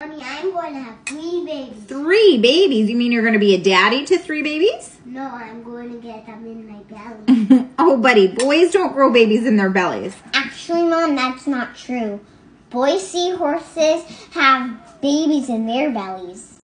Mommy, I'm going to have three babies. Three babies? You mean you're going to be a daddy to three babies? No, I'm going to get them in my belly. oh, buddy, boys don't grow babies in their bellies. Actually, Mom, that's not true. Boy seahorses have babies in their bellies.